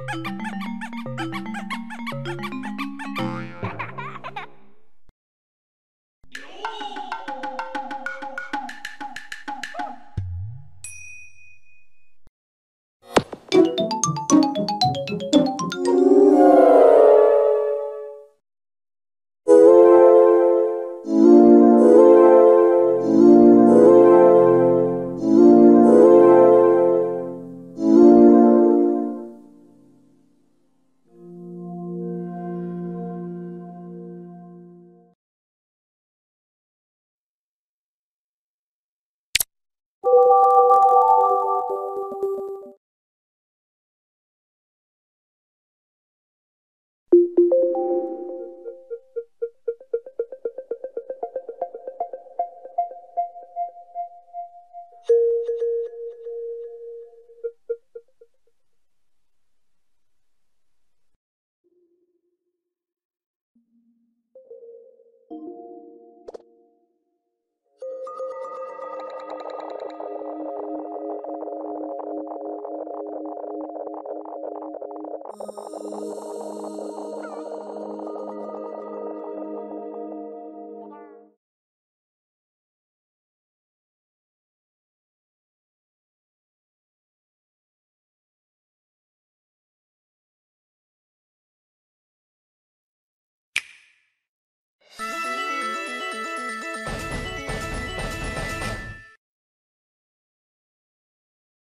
you